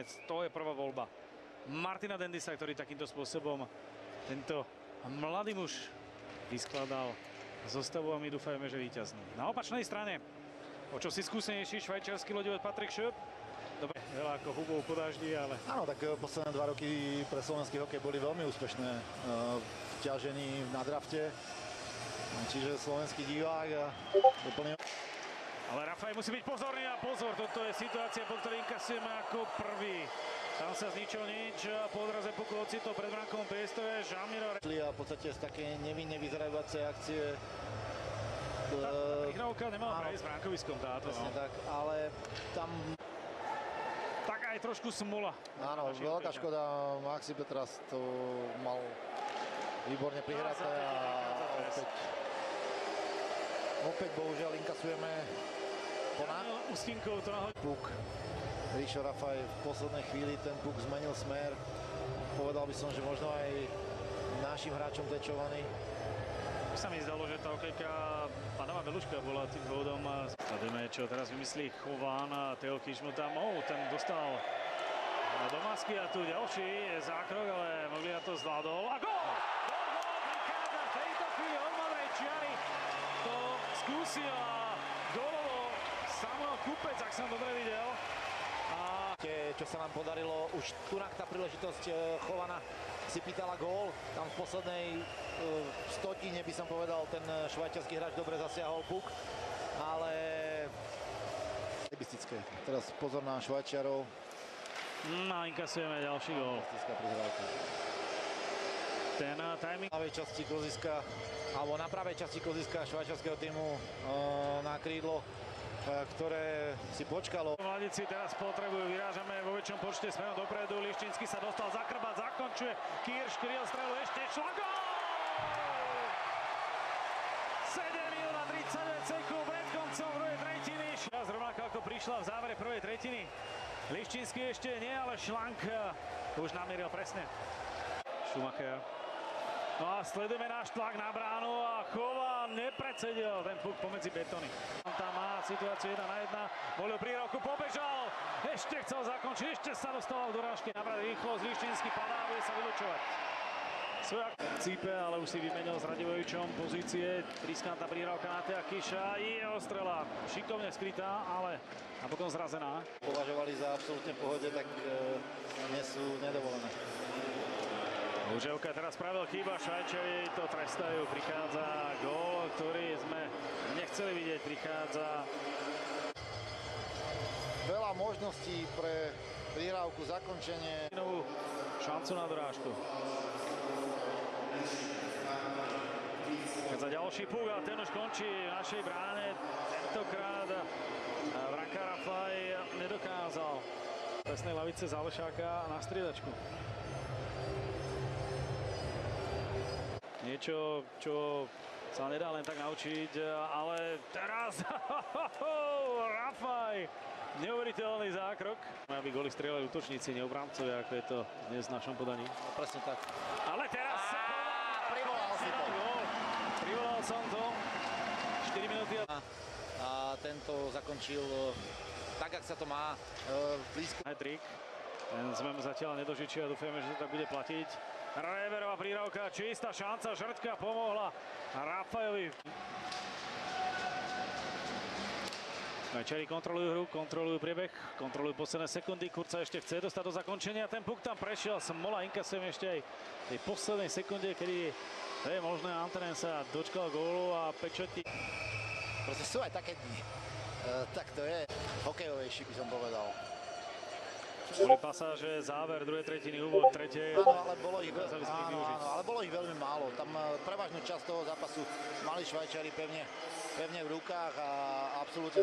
obranec. To je prvá voľba. Martina Dendisa, ktorý takýmto spôsobom tento mladý muž vyskladal zostavu a my dúfajme, že víťazný. Na opačnej strane o čo si skúsenejší švajčiarsky loďovec Patrik Šöp. Dobre, veľa ako hubou po daždi, ale Áno, tak e, posledné dva roky pre slovenský hokej boli veľmi úspešné e, v ťažení na drafte. Čiže slovenský divák a úplne... Ale Rafaj musí byť pozorný a pozor, toto je situácia, po ktorej inkasujeme ako prvý. Tam sa zničil nič, po odraze puku ocitol pred brankovom priestore, Žamiro a v podstate z také nevinne vyzerajúcej akcie Tá e, prihrávka nemala prejsť brankoviskom táto. presne No. tak, ale tam Tak aj trošku smula. áno, veľká škoda, Maxi Petras to mal výborne prihraté a opäť opäť bohužiaľ inkasujeme Daniel Ustinkov to nahodil. puk. Ríšo Rafaj v poslednej chvíli ten puk zmenil smer. Povedal by som, že možno aj našim hráčom tečovaný. Sa mi zdalo, že tá okejka Panama Beluška bola tým dôvodom. Sledujeme, čo teraz vymyslí Chován a Teo Kiš mu tam, oh, ten dostal do masky a tu ďalší zákrok, ale mogli na to zvládol. A gól! Gól, gól, prichádza v tejto chvíli od modrej čiary. To skúsil a gólovo Samuel Kupec, ak som dobre videl. A čo sa nám podarilo, už tunak tá príležitosť e, Chovana si pýtala gól. Tam v poslednej e, stotine by som povedal, ten e, švajčiarsky hráč dobre zasiahol puk. Ale... Libistické. Teraz pozor na Švajčiarov. mm, a inkasujeme ďalší gól. Fantastická prihrávka. Ten uh, timing Na pravej časti koziska, alebo na pravej časti koziska švajčiarského týmu e, na krídlo, e, ktoré si počkalo. Mladíci teraz potrebujú, vyrážame vo väčšom počte smerom dopredu. Liščínsky sa dostal za krbát, zakončuje. Kirš, kryl strelu, ešte šla gól! 7 minút a 39 sekúnd pred koncom druhej tretiny. Čas rovnako ako prišla v závere prvej tretiny. Liščínsky ešte nie, ale Šlank eh, už namieril presne. Schumacher. No a sledujeme náš tlak na bránu a Chová neprecedil ten puk pomedzi betóny. On tam má situáciu 1 na 1, volil prírokku, pobežal, ešte chcel zakončiť, ešte sa dostal do rážky. Nabrať rýchlo, Zlištínsky padá, bude sa vylučovať. Svojak cípe, ale už si vymenil s Radivovičom pozície. Triskantná prihrávka na Tea Kiša. Je ostrela šikovne skrytá, ale napokon zrazená. Považovali za absolútne pohode, tak e, nie sú nedovolené. Uževka teraz spravil chyba, Švajčari to trestajú, prichádza gól, ktorý sme nechceli vidieť, prichádza Veľa možností pre prihrávku, zakončenie. novú šancu na dorážku. Za ďalší púk a ten už končí v našej bráne. Tentokrát Branka Rafaj nedokázal presnej lavice Zalešáka na striedačku. Niečo, čo sa nedá len tak naučiť, ale teraz Rafaj, neuveriteľný zákrok. Aby goli strieľali útočníci, neobrámcovia, ako je to dnes v našom podaní. No, presne tak. Ale teraz sa privolal si to. Privolal som to. 4 minúty a A tento zakončil e, tak, ak sa to má, e, blízko. hat-trick. Ten sme zatiaľ nedožičili a dúfajme, že to tak bude platiť. Reverová prírávka, čistá šanca, Žrtka pomohla Rafajovi. Švajčiari kontrolujú hru, kontrolujú priebeh, kontrolujú posledné sekundy. Kurca ešte chce dostať do zakončenia. Ten puk tam prešiel, Smola inkasujeme ešte aj v tej poslednej sekunde, kedy je možné. Antonen sa dočkal gólu a pečetí. Proste sú aj také dni. E, tak to je hokejovejší, by som povedal. Boli pasáže, záver druhej tretiny, úvod tretej. Áno, ale bolo ich, áno, ale bolo ich veľmi málo. Tam e, prevažnú časť toho zápasu mali Švajčiari pevne, pevne v rukách a absolútne